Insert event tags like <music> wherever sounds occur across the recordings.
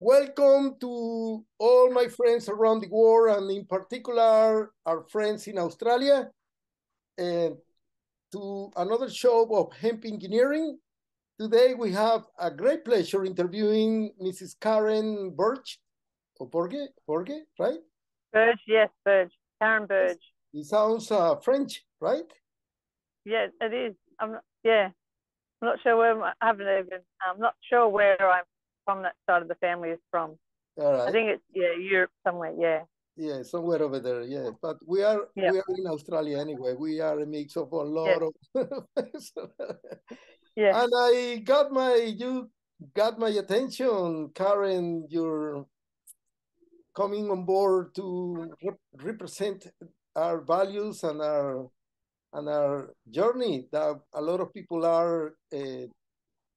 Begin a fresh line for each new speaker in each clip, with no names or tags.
Welcome to all my friends around the world, and in particular, our friends in Australia, and to another show of hemp engineering. Today, we have a great pleasure interviewing Mrs. Karen Burge, or Borge, Borge, right?
Burge, yes, Burge, Karen Burge.
It sounds uh, French, right?
Yes, it is. I'm not, yeah. I'm not sure where I haven't even. I'm not sure where I'm from. That side of the family is from.
All right.
I think it's yeah Europe somewhere. Yeah.
Yeah, somewhere over there. Yeah, but we are
Yeah.
we are in Australia anyway. We are a mix of a lot of. <laughs>
Yeah.
And I got my you got my attention, Karen. You're coming on board to rep- represent our values and our and our journey that a lot of people are uh,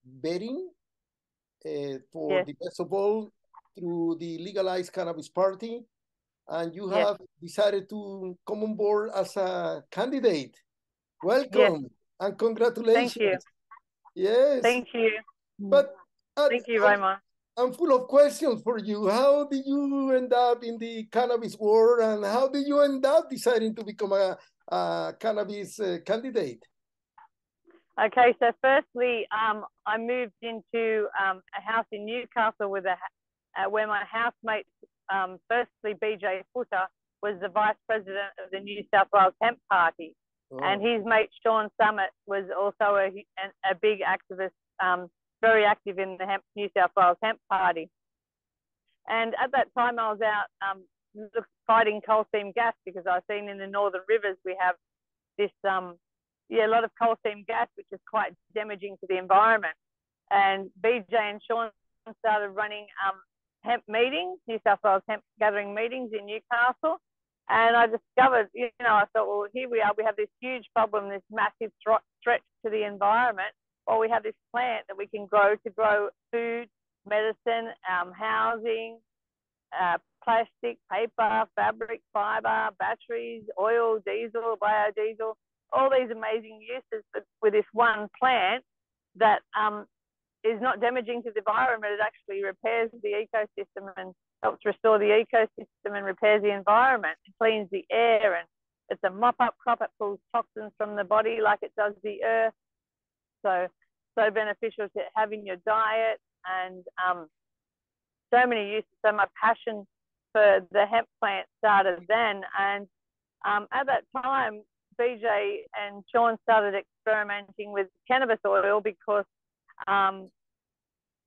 betting for
Yes.
the best of all through the legalized cannabis party, and you
Yes.
have decided to come on board as a candidate. Welcome and congratulations. Thank you. Yes,
Thank you.
but uh,
Thank you
I'm-
very much.
I'm full of questions for you. How did you end up in the cannabis world, and how did you end up deciding to become a, a cannabis uh, candidate?
Okay, so firstly, um, I moved into um, a house in Newcastle with a uh, where my housemate, um, firstly BJ Footer, was the vice president of the New South Wales Hemp Party, and his mate Sean Summit was also a, a big activist, um, very active in the hemp, New South Wales Hemp Party. And at that time, I was out um, fighting coal seam gas because I've seen in the northern rivers we have this, um, yeah, a lot of coal seam gas, which is quite damaging to the environment. And BJ and Sean started running um, hemp meetings, New South Wales hemp gathering meetings in Newcastle. And I discovered, you know, I thought, well, here we are. We have this huge problem, this massive threat to the environment. Or we have this plant that we can grow to grow food, medicine, um, housing, uh, plastic, paper, fabric, fiber, batteries, oil, diesel, biodiesel, all these amazing uses with, this one plant that um, is not damaging to the environment. It actually repairs the ecosystem and helps restore the ecosystem and repairs the environment. It cleans the air and it's a mop up crop. It pulls toxins from the body like it does the earth. So, so beneficial to have in your diet and um, so many uses. So my passion for the hemp plant started then. And um, at that time, BJ and Sean started experimenting with cannabis oil because, um,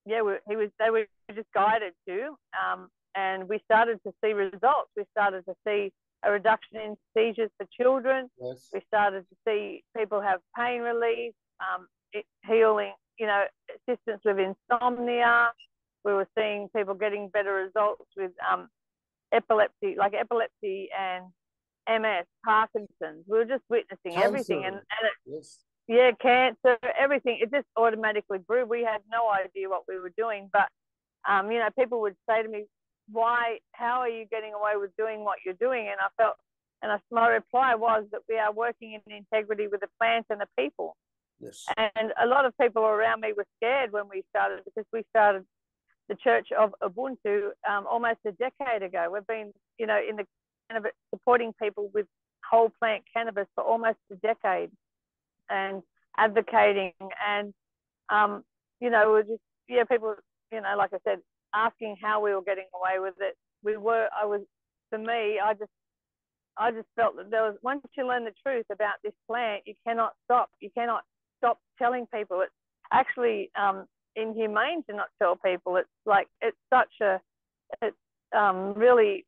yeah, we, he was they were just guided to, um, and we started to see results. We started to see a reduction in seizures for children.
Yes.
We started to see people have pain relief, um, healing, you know, assistance with insomnia. We were seeing people getting better results with um, epilepsy, like epilepsy and MS, Parkinson's. We were just witnessing everything, and, and it,
Yes.
yeah, cancer, everything. It just automatically grew. We had no idea what we were doing, but um, you know, people would say to me, "Why? How are you getting away with doing what you're doing?" And I felt, and I, my reply was that we are working in integrity with the plant and the people.
Yes.
And a lot of people around me were scared when we started because we started the Church of Ubuntu um, almost a decade ago. We've been, you know, in the cannabis, supporting people with whole plant cannabis for almost a decade and advocating and, um, you know, we're just, yeah, people, you know, like I said, asking how we were getting away with it. We were, I was, for me, I just, I just felt that there was, once you learn the truth about this plant, you cannot stop. You cannot stop telling people. It's actually um, inhumane to not tell people. It's like, it's such a, it's um, really,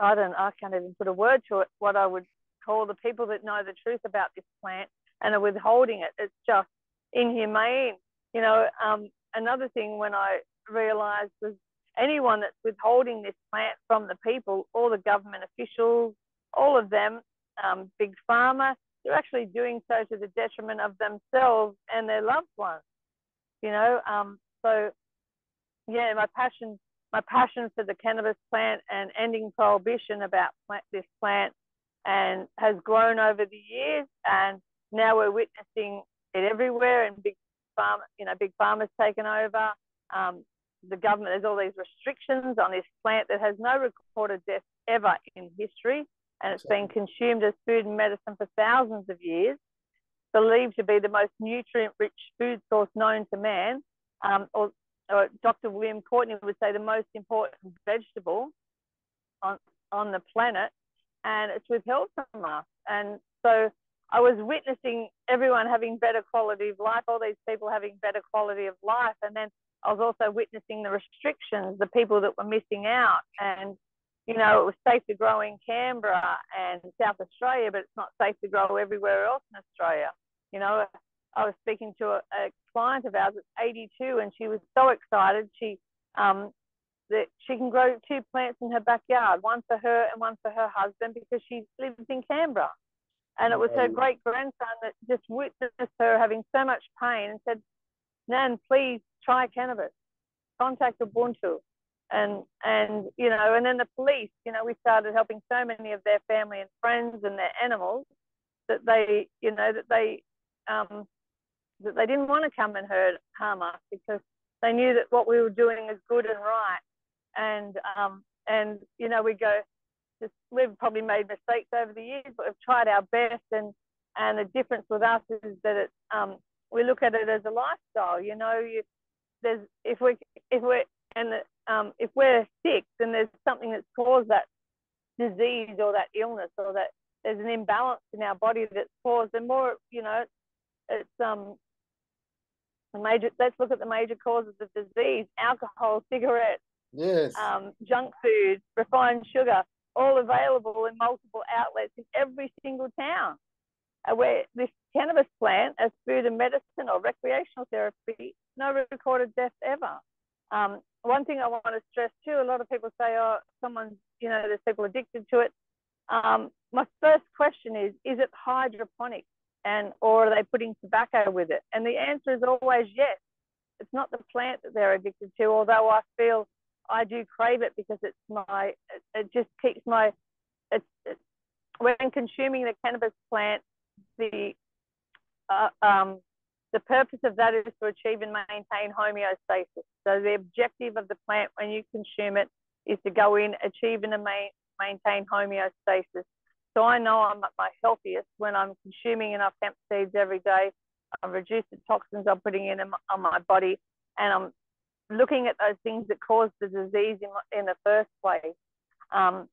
I don't, I can't even put a word to it, what I would call the people that know the truth about this plant and are withholding it. It's just inhumane. You know, um, another thing when I realized was anyone that's withholding this plant from the people, all the government officials, all of them, um, big pharma, they're actually doing so to the detriment of themselves and their loved ones. You know, um, so yeah, my passion, my passion for the cannabis plant and ending prohibition about plant, this plant, and has grown over the years, and now we're witnessing it everywhere, and big farm, you know, big farmers taken over. Um, the government, there's all these restrictions on this plant that has no recorded death ever in history, and it's been consumed as food and medicine for thousands of years. Believed to be the most nutrient-rich food source known to man, um, or, Uh, or, Dr. William Courtney would say the most important vegetable on on the planet, and it's withheld from us. And so I was witnessing everyone having better quality of life, all these people having better quality of life, and then I was also witnessing the restrictions, the people that were missing out. And, you know, it was safe to grow in Canberra and South Australia, but it's not safe to grow everywhere else in Australia. You know, I was speaking to a, a client of ours that's 82 and she was so excited. She, um, that she can grow two plants in her backyard, one for her and one for her husband because she lives in Canberra. And it was her great grandson that just witnessed her having so much pain and said, Nan, please try cannabis, contact Ubuntu. And, and, you know, and then the police, you know, we started helping so many of their family and friends and their animals that they, you know, that they, um, that they didn't want to come and hurt, harm us because they knew that what we were doing is good and right. And, um, and, you know, we go, just, we've probably made mistakes over the years, but we've tried our best. And, and the difference with us is that it, um, we look at it as a lifestyle. You know, you, there's if we if we're and um, if we're sick, then there's something that's caused that disease or that illness or that there's an imbalance in our body that's caused. And more, you know, it's um major. Let's look at the major causes of disease: alcohol, cigarettes,
yes,
um, junk food, refined sugar, all available in multiple outlets in every single town. Uh, where this cannabis plant as food and medicine or recreational therapy, no recorded death ever. Um, one thing I want to stress too, a lot of people say, oh, someone's, you know, there's people addicted to it. Um, my first question is, is it hydroponic and or are they putting tobacco with it? And the answer is always yes. It's not the plant that they're addicted to, although I feel I do crave it because it's my, it, just keeps my, it's, it's, when consuming the cannabis plant, the uh, um, the purpose of that is to achieve and maintain homeostasis. So the objective of the plant when you consume it is to go in, achieve and maintain homeostasis. So I know I'm at my healthiest when I'm consuming enough hemp seeds every day. I've reduced the toxins I'm putting in on my body, and I'm looking at those things that caused the disease in, in the first place. Um,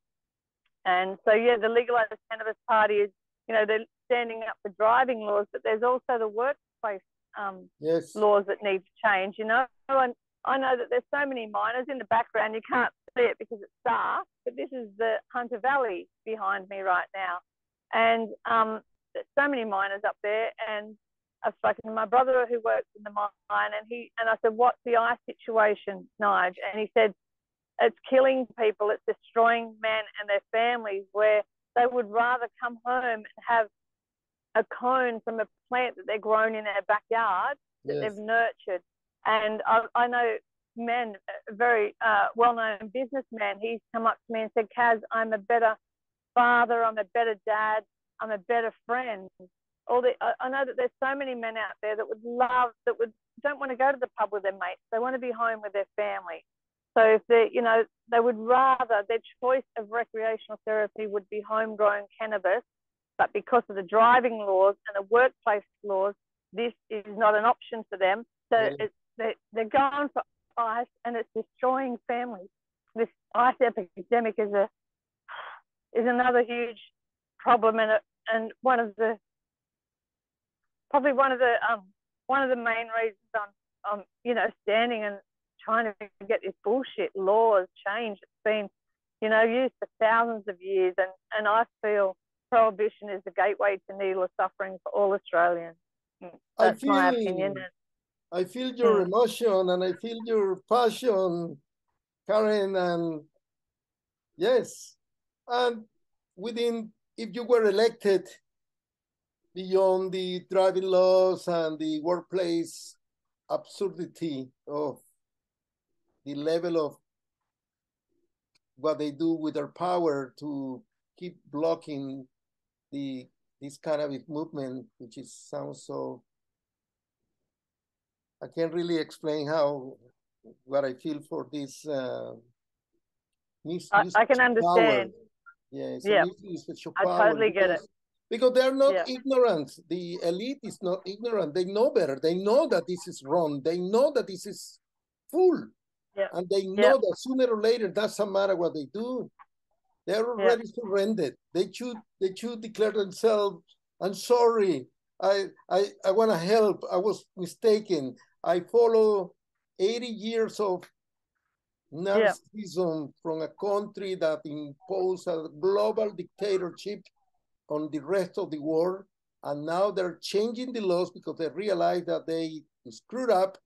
and so, yeah, the legalized cannabis party is, you know, they're standing up for driving laws, but there's also the workplace um,
yes.
laws that need to change. You know, and I know that there's so many miners in the background. You can't see it because it's dark, but this is the Hunter Valley behind me right now, and um, there's so many miners up there. And I've spoken to my brother who works in the mine, and he and I said, "What's the ice situation, Nige?" And he said, "It's killing people. It's destroying men and their families. Where they would rather come home and have a cone from a plant that they're grown in their backyard that yes. they've nurtured. And I, I know men, a very uh, well-known businessman, he's come up to me and said, Kaz, I'm a better father, I'm a better dad, I'm a better friend. All the, I, I know that there's so many men out there that would love, that would don't want to go to the pub with their mates. They want to be home with their family. So if they, you know, they would rather their choice of recreational therapy would be homegrown cannabis but because of the driving laws and the workplace laws, this is not an option for them. So yeah. it's, they're, they're going for ice and it's destroying families. This ice epidemic is a is another huge problem and and one of the probably one of the um one of the main reasons I'm, I'm you know standing and trying to get this bullshit laws changed. It's been you know used for thousands of years and and I feel prohibition is the gateway to needless suffering for all Australians. Mm, that's my opinion.
I feel your hmm. emotion and I feel your passion, Karen, and yes. And within, if you were elected beyond the driving laws and the workplace absurdity of the level of what they do with their power to keep blocking the this kind of movement, which is sounds so. I can't really explain how what I feel for this. Uh,
I, I, can understand.
Yeah,
yeah. I totally get it
because they're not yeah. ignorant. The elite is not ignorant. They know better. They know that this is wrong. They know that this is full.
Yeah.
And they know that sooner or later doesn't matter what they do. They're already surrendered. They should they should declare themselves, I'm sorry. I I, I want to help. I was mistaken. I follow 80 years of narcissism from a country that imposed a global dictatorship on the rest of the world. And now they're changing the laws because they realize that they screwed up.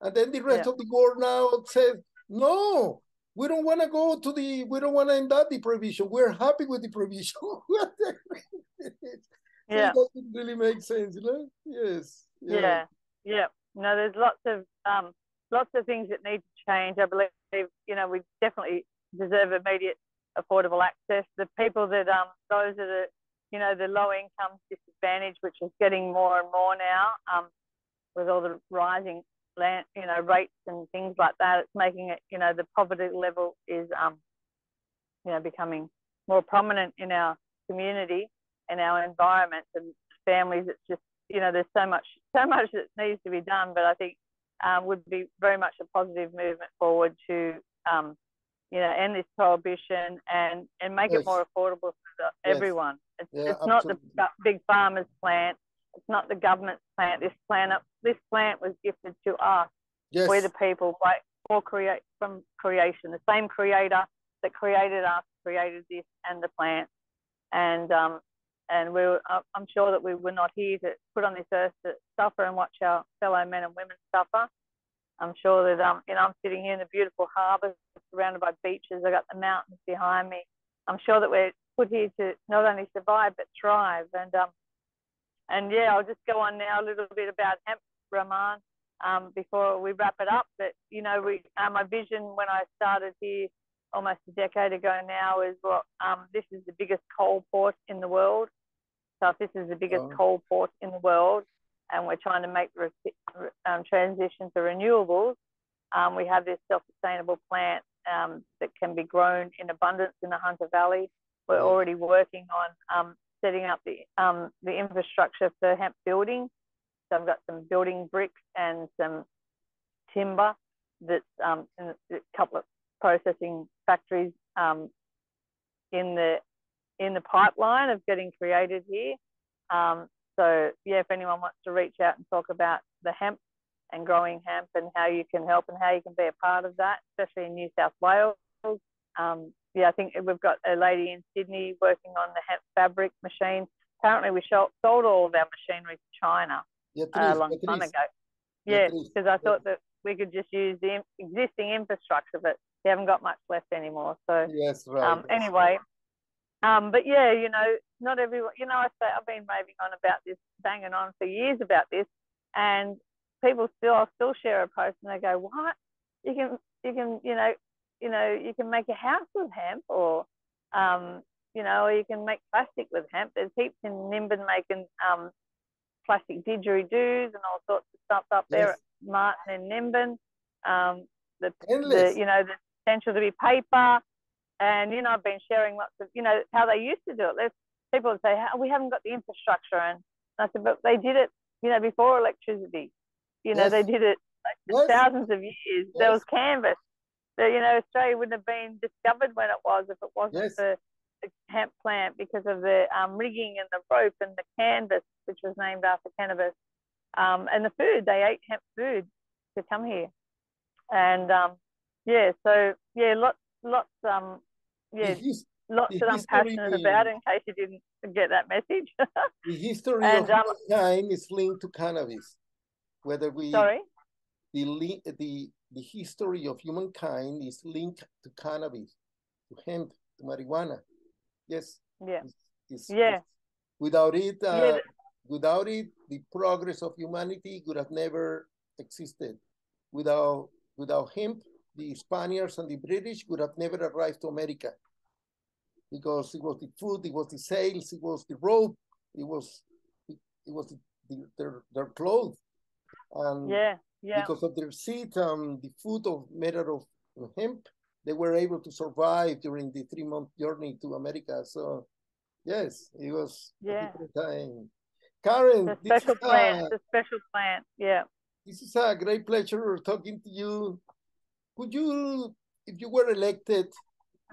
And then the rest yeah. of the world now says, no, we don't want to go to the, we don't want to end up the provision. We're happy with the provision. <laughs>
yeah.
it doesn't really make sense, you know? Yes.
Yeah. yeah. Yeah. No, there's lots of um, lots of things that need to change. I believe, you know, we definitely deserve immediate affordable access. The people that um, those that are you know, the low income disadvantage, which is getting more and more now um, with all the rising land, you know, rates and things like that. It's making it, you know, the poverty level is, um, you know, becoming more prominent in our community and our environment and families. It's just, you know, there's so much, so much that needs to be done, but I think um, would be very much a positive movement forward to um, you know, end this prohibition and and make yes. it more affordable for the, yes. everyone. It's, yeah, it's not the big farmers' plant. It's not the government's plant. This plant, this plant was gifted to us. Yes. We're the people by, for create from creation. The same creator that created us created this and the plant. And um, and we were, I'm sure that we were not here to put on this earth to suffer and watch our fellow men and women suffer. I'm sure that um, you know I'm sitting here in the beautiful harbour, surrounded by beaches. I got the mountains behind me. I'm sure that we're put here to not only survive but thrive. And um, and yeah, I'll just go on now a little bit about hemp, um, before we wrap it up. That you know, we uh, my vision when I started here almost a decade ago now is what um, this is the biggest coal port in the world. So if this is the biggest coal port in the world, and we're trying to make the um, transition to renewables, um, we have this self-sustainable plant um, that can be grown in abundance in the Hunter Valley. We're already working on um, setting up the um, the infrastructure for hemp building. So I've got some building bricks and some timber that's um, in a couple of processing factories in the in the pipeline of getting created here. Um, so yeah, if anyone wants to reach out and talk about the hemp and growing hemp and how you can help and how you can be a part of that, especially in New South Wales. Um, yeah, I think we've got a lady in Sydney working on the hemp fabric machine. Apparently, we sold all of our machinery to China
yeah,
uh, a long time ago. Yeah, because I thought that we could just use the existing infrastructure, but we haven't got much left anymore. So
yes, right.
Um, anyway, um, but yeah, you know, not everyone. You know, I say I've been raving on about this, banging on for years about this, and people still, I'll still share a post, and they go, "What? You can, you can, you know, you know, you can make a house with hemp, or, um, you know, or you can make plastic with hemp. There's heaps in Nimbin making um, plastic didgeridoos and all sorts of stuff up there at Martin and Nimbin. Um, the, the, you know, the potential to be paper and, you know, I've been sharing lots of, you know, how they used to do it. There's people would say, we haven't got the infrastructure. And I said, but they did it, you know, before electricity. You know, yes. they did it like yes. thousands of years. Yes. There was canvas. So, you know, Australia wouldn't have been discovered when it was if it wasn't for the hemp plant because of the um, rigging and the rope and the canvas, which was named after cannabis. Um, and the food, they ate hemp food to come here. And um, yeah, so yeah, lots, lots, um, yeah, his, lots that I'm passionate about. In case you didn't get that message. <laughs>
the history and, of um, mankind is linked to cannabis, whether we
sorry
the the the history of humankind is linked to cannabis, to hemp, to marijuana. Yes.
Yeah.
It's,
it's, yeah. It's,
without it, uh, yeah. without it, the progress of humanity would have never existed. Without without hemp, the Spaniards and the British would have never arrived to America because it was the food, it was the sails, it was the rope, it was it, it was the, the, their their clothes. And
yeah, yeah.
because of their seed and the food of made out of hemp, they were able to survive during the three month journey to America. So, yes, it was
yeah.
a different time. Karen,
the special plant, a, the special plant, yeah.
This is a great pleasure talking to you. Could you, if you were elected,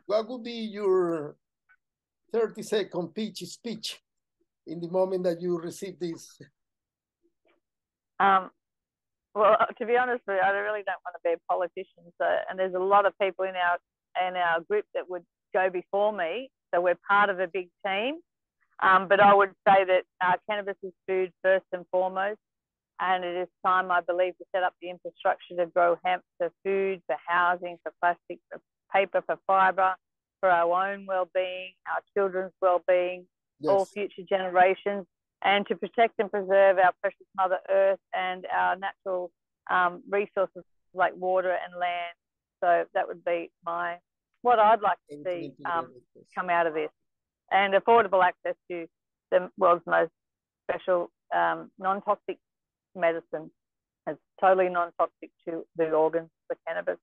what would be your 30 second pitch speech in the moment that you receive this?
Um, well, <laughs> to be honest I really don't want to be a politician. So, and there's a lot of people in our in our group that would go before me. So we're part of a big team. Um, but I would say that uh, cannabis is food first and foremost. And it is time, I believe, to set up the infrastructure to grow hemp for food, for housing, for plastic, for paper, for fibre, for our own well-being, our children's well-being, yes. all future generations, and to protect and preserve our precious Mother Earth and our natural um, resources like water and land. So that would be my what I'd like to see um, come out of this, and affordable access to the world's most special um, non-toxic medicine. It's totally non-toxic to the organs for cannabis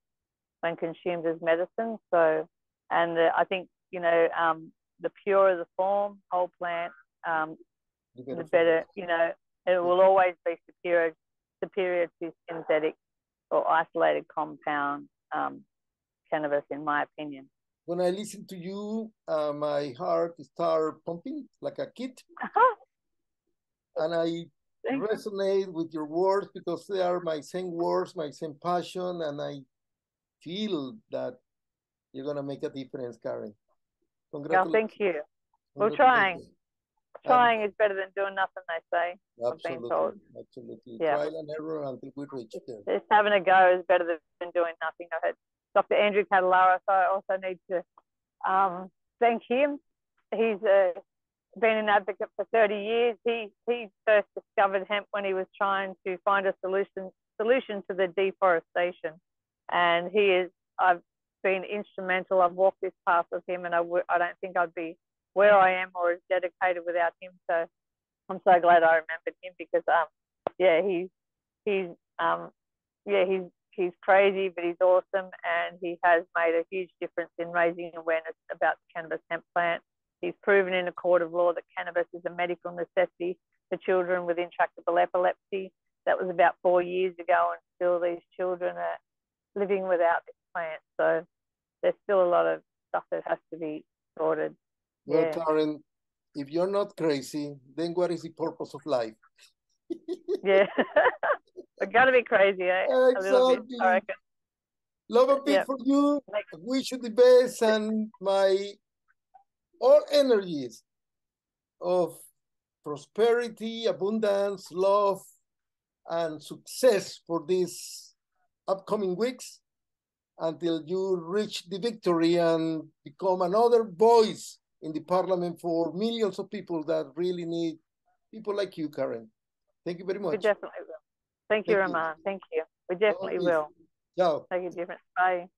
when consumed as medicine. So, and the, I think you know um, the purer the form, whole plant, um, the better. You know, it will always be superior superior to synthetic or isolated compound um, cannabis, in my opinion.
When I listen to you, uh, my heart start pumping like a kid, <laughs> and I Thank resonate you. with your words because they are my same words, my same passion, and I feel that you're gonna make a difference, Karen.
Congratulations. thank you. We're trying. Trying um, is better than doing nothing, they say.
Absolutely. Absolutely. Yeah. Trial and error until we reach there.
Just having a go is better than doing nothing. I heard Dr. Andrew Katelaris, so I also need to um, thank him. He's uh, been an advocate for 30 years. He, he first discovered hemp when he was trying to find a solution solution to the deforestation. And he is, I've been instrumental. I've walked this path with him, and I w- I don't think I'd be where I am or as dedicated without him. So I'm so glad I remembered him because um yeah he's he's um yeah he's he's crazy but he's awesome and he has made a huge difference in raising awareness about the cannabis hemp plant. He's proven in a court of law that cannabis is a medical necessity for children with intractable epilepsy. That was about four years ago, and still these children are living without this plant. So there's still a lot of stuff that has to be sorted.
Well, yeah. Karen, if you're not crazy, then what is the purpose of life? <laughs>
yeah, <laughs> we gotta be crazy, eh?
Exactly. Bit, I. Love and peace yep. for you. I wish you the best and my all energies of prosperity, abundance, love, and success for these upcoming weeks until you reach the victory and become another voice in the parliament for millions of people that really need people like you, Karen. Thank you very much.
We definitely will. Thank you, Thank. You. Thank you. We definitely will.
Ciao.
Make a difference. Bye.